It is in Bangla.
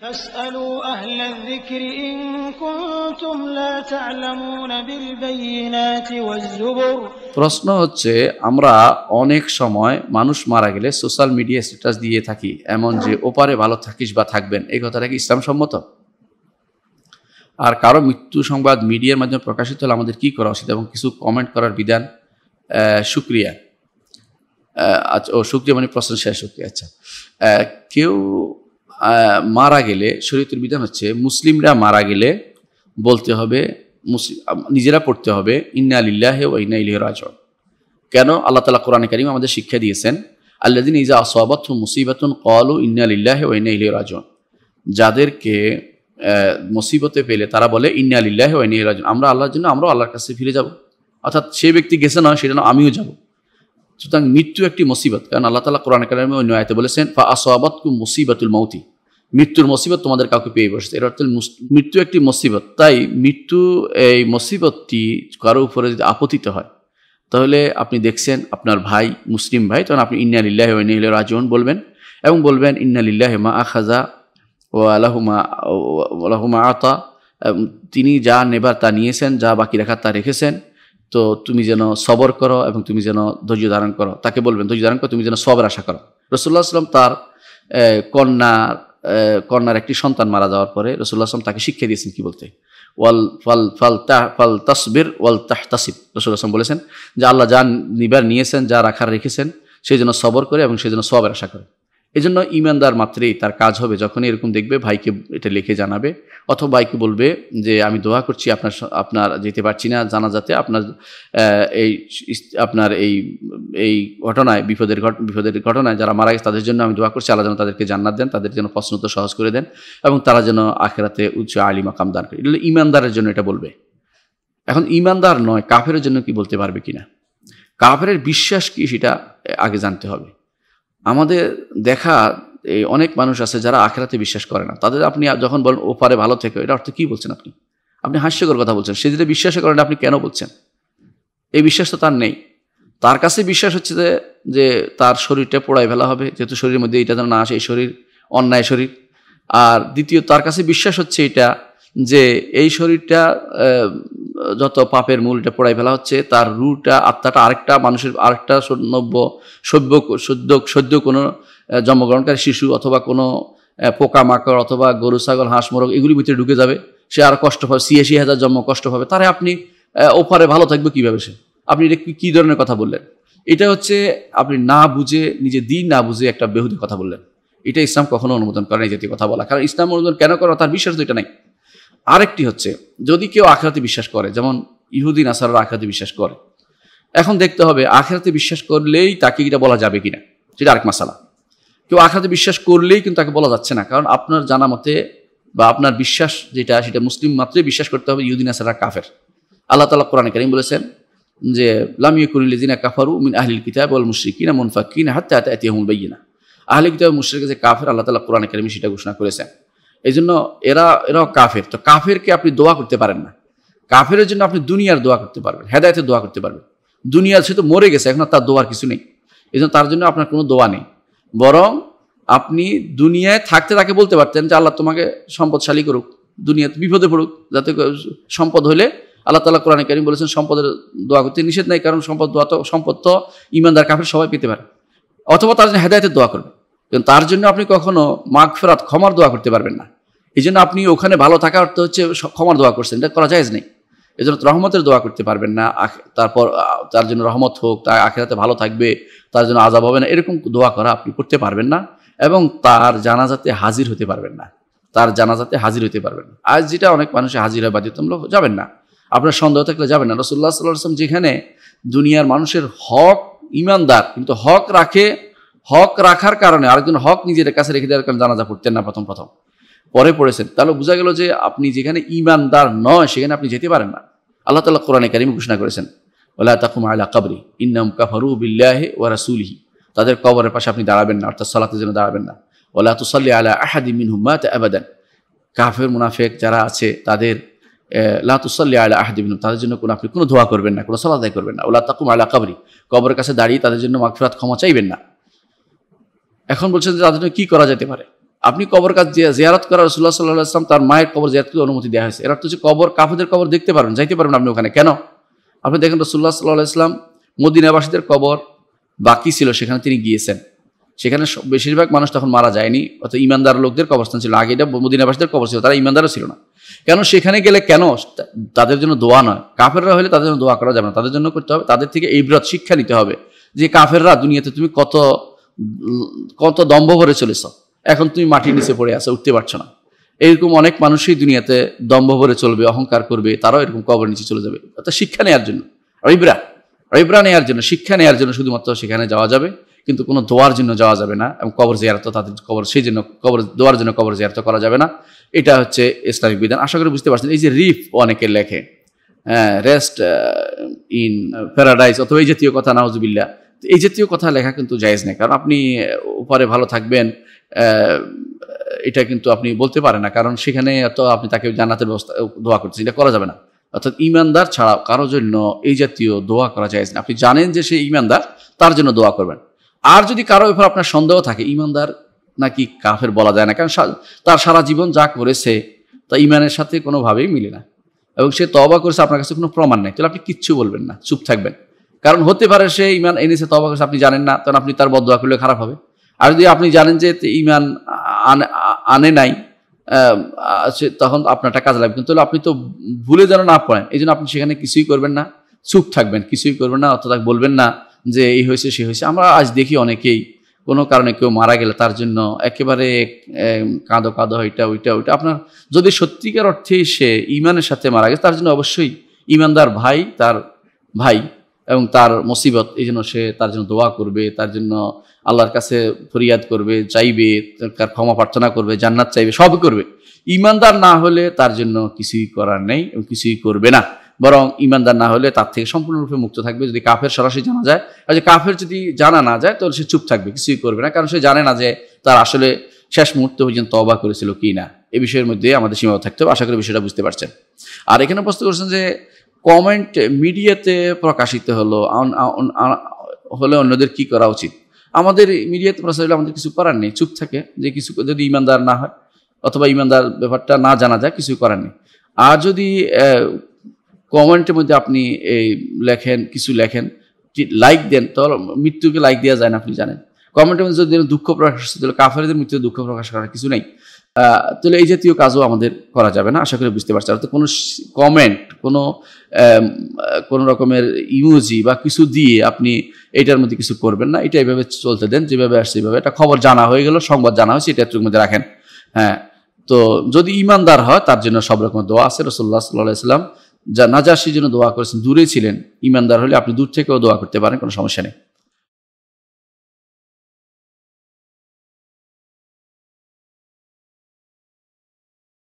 فاسألوا أهل الذكر إن كنتم لا تعلمون بالبينات والزبر প্রশ্ন হচ্ছে আমরা অনেক সময় মানুষ মারা গেলে সোশ্যাল মিডিয়া স্ট্যাটাস দিয়ে থাকি এমন যে ওপারে ভালো থাকিস বা থাকবেন এই কথাটা কি ইসলাম সম্মত আর কারো মৃত্যু সংবাদ মিডিয়ার মাধ্যমে প্রকাশিত হলে আমাদের কি করা উচিত এবং কিছু কমেন্ট করার বিধান আহ, শুক্রিয়া আহ, আচ্ছা ও শুক্রিয়া মানে প্রশ্ন শেষ শুক্রিয়া আচ্ছা আহ, কেউ আহ, মারা গেলে, শরীয়তের বিধান হচ্ছে মুসলিমরা মারা গেলে বলতে হবে নিজেরা পড়তে হবে, ইন্না আলিল্লাহ ও ইন্না ইলিহ রাজন কেন? আল্লাহ তালা কোরআন করিম আমাদের শিক্ষা দিয়েছেন আল্লাদিন ইজা আসবাত মুসিবাতুন কলু ইন্না আলিল্লাহ ও ইন্না ইলিহ রাজন যাদেরকে মুসিবতে পেলে তারা বলে, ইন্না আলিল্লাহ ও ইন্না রাজন আমরা আল্লাহর জন্য, আমরাও আল্লাহর কাছে ফিরে যাব। অর্থাৎ সে ব্যক্তি গেছে নয় সেটা না আমিও যাব। সুতরাং মৃত্যু একটি মুসিবত। কারণ আল্লাহ তালা কোরআন কালামে অন্য আয়তে বলেছেন, ফা আসবাত মুসিবাতুল মৌতি মৃত্যুর মুসিবত তোমাদের কাউকে পেয়ে বসেছে। এর অর্থ মৃত্যু একটি মুসিবত। তাই মৃত্যু এই মুসিবতটি কারও উপরে যদি আপতিত হয়, তাহলে আপনি দেখছেন আপনার ভাই মুসলিম ভাই, তখন আপনি ইন্না লিল্লাহ ইন্না রাজন বলবেন এবং বলবেন, ইন্না লিল্লাহ মা আখাজা ও আলাহুমা আলাহুমা আতা। তিনি যা নেবার তা নিয়েছেন, যা বাকি রাখার তা রেখেছেন, তো তুমি যেন সবর করো এবং তুমি যেন ধৈর্য ধারণ করো। তাকে বলবেন, ধৈর্য ধারণ করো, তুমি যেন সবর আশা করো। রসুল্লাহ আসলাম তার কন্যার কন্যার একটি সন্তান মারা যাওয়ার পরে রসুল্লাহ আসলাম তাকে শিক্ষা দিয়েছেন, কি বলতে? ওয়াল, ফাল ফাল তাহ ফাল তাসবির, ওয়াল তাহ তাসিব রসুল আসলাম বলেছেন যে আল্লাহ যা নিবার নিয়েছেন, যা রাখার রেখেছেন সেই জন্য সবর করে এবং সেই জন্য সবের আশা করে। এই জন্য ইমানদার মাত্রেই তার কাজ হবে। যখন এরকম দেখবে ভাইকে এটা লিখে জানাবে অথবা ভাইকে বলবে যে, আমি দোয়া করছি, আপনার আপনার যেতে পারছি না জানা যাতে আপনার এই আপনার এই এই ঘটনায়, বিপদের বিপদের ঘটনায় যারা মারা গেছে, তাদের জন্য আমি দোয়া করছি। আল্লাহ যেন তাদেরকে জান্নাত দেন, তাদের যেন প্রশ্ন তো সহজ করে দেন এবং তারা যেন আখেরাতে উচ্চ আলী মাকাম দান করে। এগুলো ইমানদারের জন্য এটা বলবে। এখন ইমানদার নয় কাফের জন্য কি বলতে পারবে কিনা? কাফের বিশ্বাস কি সেটা আগে জানতে হবে। আমাদের দেখা এই অনেক মানুষ আছে যারা আখেরাতে বিশ্বাস করে না। তাদের আপনি যখন বলেন ওপারে ভালো থেকে এটা অর্থ কী বলছেন আপনি? আপনি হাস্যকর কথা বলছেন। সে যেটা বিশ্বাস করেন আপনি কেন বলছেন? এই বিশ্বাস তো তার নেই। তার কাছে বিশ্বাস হচ্ছে যে যে তার শরীরটা পোড়ায় ফেলা হবে, যেহেতু শরীরের মধ্যে এটা যেন না আসে, এই শরীর অন্যায় শরীর। আর দ্বিতীয়, তার কাছে বিশ্বাস হচ্ছে এটা, যে এই শরীরটা যত পাপের মূল এটা পোড়ায় ফেলা হচ্ছে, তার রুটা আত্মাটা আরেকটা, মানুষের আরেকটা নব্য সভ্য, সদ্য সদ্য কোনো জন্মগ্রহণকারী শিশু অথবা কোনো পোকামাকড় অথবা গরু, ছাগল, হাঁস, মোরগ, এগুলির ভিতরে ঢুকে যাবে, সে আর কষ্ট পাবে, ছিয়াশি হাজার জন্ম কষ্ট পাবে। তারে আপনি ওপারে ভালো থাকবে কীভাবে সে? আপনি এটা কি ধরনের কথা বললেন? এটা হচ্ছে, আপনি না বুঝে, নিজে দিন না বুঝে একটা বেহুদি কথা বললেন। এটা ইসলাম কখনো অনুমোদন করে না জাতীয় কথা বলা। কারণ ইসলাম অনুমোদন কেন করে? তার বিশ্বাস তো এটা নাই। আরেকটি হচ্ছে, যদি কেউ আখেরাতে বিশ্বাস করে, যেমন ইহুদিন আসাররা আখেরাতে বিশ্বাস করে, এখন দেখতে হবে আখেরাতে বিশ্বাস করলেই তাকে এটা বলা যাবে কিনা। সেটা আরেক মাসালা। কেউ আখেরাতে বিশ্বাস করলেই কিন্তু তাকে বলা যাচ্ছে না, কারণ আপনার জানা মতে বা আপনার বিশ্বাস যেটা, সেটা মুসলিম মাত্রই বিশ্বাস করতে হবে ইহুদিন আসারা কাফের। আল্লাহ তালা কোরআন করিম বলেছেন যে লামিয়া কুলিজিনা কাফারু মিন আহলিল কিতাব ওয়াল মুশরিকিনা মুনফাকিনা হাত্তা আতাতিয়াহুল বাyyিনা আহলি কিতাব মুশরিক যে কাফের, আল্লাহ তাআলা কোরআন কারিমে সেটা ঘোষণা করেছেন। এই জন্য এরা, এরাও কাফের। তো কাফেরকে আপনি দোয়া করতে পারেন না। কাফের জন্য আপনি দুনিয়ার দোয়া করতে পারবেন, হেদায়তের দোয়া করতে পারবেন। দুনিয়ার সে তো মরে গেছে, এখন তার দোয়ার কিছু নেই। এই জন্য তার জন্য আপনার কোনো দোয়া নেই। বরং আপনি দুনিয়ায় থাকতে তাকে বলতে পারতেন যে, আল্লাহ তোমাকে সম্পদশালী করুক, দুনিয়াতে বিপদে পড়ুক, যাতে সম্পদ হলে আল্লাহ তালা কোরআন কারিম বলেছেন, সম্পদের দোয়া করতে নিষেধ নাই, কারণ সম্পদ দোয়া তো, সম্পদ তো ইমানদার কাফের সবাই পেতে পারে। অথবা তার জন্য হেদায়তের দোয়া করবে। কিন্তু তার জন্য আপনি কখনো মাঘ ফেরাত ক্ষমার দোয়া করতে পারবেন না। এই জন্য আপনি ওখানে ভালো থাকা অর্থ হচ্ছে ক্ষমার দোয়া করছেন। এটা করা যায় নেই। এই জন্য রহমতের দোয়া করতে পারবেন না। তারপর তার জন্য রহমত হোক তার আখেরাতে ভালো থাকবে, তার জন্য আজাব হবে না। এরকম দোয়া করা আপনি করতে পারবেন না এবং তার জানাজাতে হাজির হতে পারবেন না। তার জানাজাতে হাজির হতে পারবেন না। আজ যেটা অনেক মানুষে হাজির হয়, বাধ্যতামূলক যাবেন না। আপনার সন্দেহ থাকলে যাবেন না। রসুল্লাহ সাল্লাহ আসলাম যেখানে দুনিয়ার মানুষের হক ইমানদার, কিন্তু হক রাখে হক রাখার কারণে আরেকজন হক নিজের কাছে রেখে দেওয়ার কারণে জানাজা পড়তেন না প্রথম প্রথম। পরে পড়েছেন। তাহলে বোঝা গেল যে আপনি যেখানে ইমানদার নয়, সেখানে আপনি যেতে পারেন না। আল্লাহ তালা কোরআনে কারিম ঘোষণা করেছেন ওলা তাকুম আলা কাবরি ইন্নাম কাফারু বিল্লাহে ওয়া রাসূলিহি। তাদের কবরের পাশে আপনি দাঁড়াবেন না, অর্থাৎ সালাতের জন্য দাঁড়াবেন না। ওলা তুসাল্লি আলা আহাদি মিনহুম মাত আবাদান। কাফের, মুনাফেক যারা আছে, তাদের লা তুসাল্লি আলা আহাদি মিনহুম, তাদের জন্য কোনো, আপনি কোনো দোয়া করবেন না, কোনো সালাত আদায় করবেন না। ওলা তাকুম আলা কাবরি, কবরের কাছে দাঁড়িয়ে তাদের জন্য মাগফিরাত ক্ষমা চাইবেন না। এখন বলছেন যে তাদের জন্য কি করা যেতে পারে? আপনি কবর কাজ জিয়ারত করা রসুল্লাহ সাল্লাহ আসলাম তার মায়ের কবর জিয়ারত করতে অনুমতি দেওয়া হয়েছে। এর অর্থ হচ্ছে কবর কাফেদের কবর দেখতে পারবেন, যাইতে পারবেন আপনি ওখানে। কেন? আপনি দেখেন রসুল্লাহ সাল্লাহ ইসলাম মদিনাবাসীদের কবর বাকি ছিল, সেখানে তিনি গিয়েছেন। সেখানে বেশিরভাগ মানুষ তখন মারা যায়নি, অর্থাৎ ইমানদার লোকদের কবরস্থান ছিল। আগে এটা মদিনাবাসীদের কবর ছিল, তারা ইমানদারও ছিল না। কেন? সেখানে গেলে কেন? তাদের জন্য দোয়া নয়। কাফেররা হলে তাদের জন্য দোয়া করা যাবে না। তাদের জন্য করতে হবে, তাদের থেকে এই ব্রত শিক্ষা নিতে হবে যে কাফেররা দুনিয়াতে তুমি কত কত দম্ভ ভরে চলেছ। এখন তুমি মাটির নিচে পড়ে আছো, উঠতে পারছ না। এরকম অনেক মানুষই দুনিয়াতে দম্ভ ভরে চলবে, অহংকার করবে, তারাও এরকম কবর নিচে চলে যাবে। অর্থাৎ শিক্ষা নেওয়ার জন্য। রিবরা রিবরা নেওয়ার জন্য, শিক্ষা নেওয়ার জন্য শুধুমাত্র সেখানে যাওয়া যাবে, কিন্তু কোনো দোয়ার জন্য যাওয়া যাবে না, এবং কবর জিয়ারত তাদের কবর, সেই জন্য কবর, দোয়ার জন্য কবর জিয়ারত করা যাবে না। এটা হচ্ছে ইসলামিক বিধান। আশা করি বুঝতে পারছেন, এই যে রিফ অনেকে লেখে রেস্ট ইন, প্যারাডাইস, অথবা এই জাতীয় কথা নাউজুবিল্লা এই জাতীয় কথা লেখা কিন্তু জায়েজ নেই। কারণ আপনি উপরে ভালো থাকবেন এটা কিন্তু আপনি বলতে পারেন না। কারণ সেখানে তো আপনি তাকে জানাতে ব্যবস্থা, দোয়া করছেন এটা করা যাবে না। অর্থাৎ ইমানদার ছাড়া কারোর জন্য এই জাতীয় দোয়া করা যায় না আপনি জানেন যে সে ইমানদার, তার জন্য দোয়া করবেন। আর যদি কারও ব্যাপারে আপনার সন্দেহ থাকে, ইমানদার নাকি কাফের বলা যায় না, কারণ তার সারা জীবন যা করেছে, তা ইমানের সাথে কোনোভাবেই মিলে না। এবং সে তবা করেছে, আপনার কাছে কোনো প্রমাণ নেই। তাহলে আপনি কিচ্ছু বলবেন না, চুপ থাকবেন। কারণ হতে পারে সে ইমান এনেছে, তবা করেছে, আপনি জানেন না, তখন আপনি তার বদয়া করলে খারাপ হবে। আর যদি আপনি জানেন যে ইমান আনে- নাই সে তখন আপনারটা কাজে লাগবে। কিন্তু আপনি তো ভুলে যেন না পড়েন এই জন্য আপনি সেখানে কিছুই করবেন না, চুপ থাকবেন, কিছুই করবেন না, অর্থাৎ বলবেন না যে এই হয়েছে, সে হয়েছে। আমরা আজ দেখি অনেকেই, কোনো কারণে কেউ মারা গেলে তার জন্য একেবারে কাঁদো কাঁদো এটা ওইটা ওইটা। আপনার যদি সত্যিকার অর্থে সে ইমানের সাথে মারা গেছে, তার জন্য অবশ্যই ইমানদার ভাই, তার ভাই এবং তার মুসিবত, এই জন্য সে তার জন্য দোয়া করবে, তার জন্য আল্লাহর কাছে ফরিয়াদ করবে, চাইবে, তার ক্ষমা প্রার্থনা করবে, জান্নাত চাইবে, সব করবে। ইমানদার না হলে তার জন্য কিছুই করার নেই এবং কিছুই করবে না। বরং ইমানদার না হলে তার থেকে সম্পূর্ণরূপে মুক্ত থাকবে। যদি কাফের সরাসরি জানা যায়, আর যে কাফের যদি জানা না যায়, তাহলে সে চুপ থাকবে, কিছুই করবে না। কারণ সে জানে না যে তার আসলে শেষ মুহূর্ত পর্যন্ত তবা করেছিল কি না এ বিষয়ের মধ্যে আমাদের সীমাবদ্ধ থাকতে হবে। আশা করি বিষয়টা বুঝতে পারছেন। আর এখানে প্রশ্ন করছেন যে কমেন্ট মিডিয়াতে প্রকাশিত হলো হলে অন্যদের কি করা উচিত? আমাদের মিডিয়াতে প্রচার হলে আমাদের কিছু করার নেই, চুপ থাকে যে কিছু যদি ইমানদার না হয়, অথবা ইমানদার ব্যাপারটা না জানা যায়, কিছু করার নেই। আর যদি কমেন্টের মধ্যে আপনি এই লেখেন, কিছু লেখেন লাইক দেন, তো মৃত্যুকে লাইক দেওয়া যায় না, আপনি জানেন। কমেন্টের মধ্যে যদি দুঃখ প্রকাশ কাফেরদের মৃত্যুতে দুঃখ প্রকাশ করার কিছু নেই। তাহলে এই জাতীয় কাজও আমাদের করা যাবে না, আশা করি বুঝতে পারছি। অর্থাৎ কোনো কমেন্ট কোনো কোনো রকমের ইমোজি বা কিছু দিয়ে আপনি এটার মধ্যে কিছু করবেন না, এটা এইভাবে চলতে দেন, যেভাবে আসছে এইভাবে। একটা খবর জানা হয়ে গেল, সংবাদ জানা হয়েছে, এটা একটুর মধ্যে রাখেন। হ্যাঁ তো যদি ইমানদার হয়, তার জন্য সব রকমের দোয়া আছে। রসল্লাহ সাল্লাহ ইসলাম যা নাজাসির জন্য দোয়া করেছেন, দূরে ছিলেন। ইমানদার হলে আপনি দূর থেকেও দোয়া করতে পারেন, কোনো সমস্যা নেই।